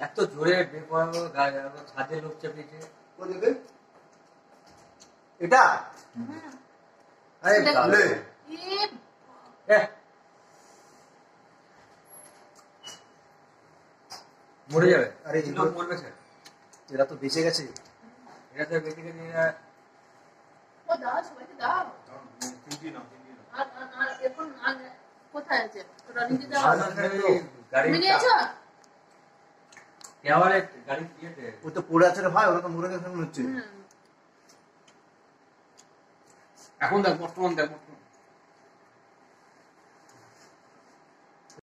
এত জোরে বেপরোয়া ছাদে লোক ওদিকে এটা? আরে ভালো মরে যাবে। আরে লোক মরবে স্যার এরা তো বেঁচে গেছে। এটা স্যার বেসিক্যালি এরা ও দাও সবাইকে দাও। আর আর- আর এখন কোথায় আছে? রনিকে দাও। সামনে গাড়ি নিয়েছো? ও তো পড়ে আছে হয় ভাই ওরা তো মরে গেছে মনে হচ্ছে। এখন দেখ বর্তমান দেখ বর্তমান।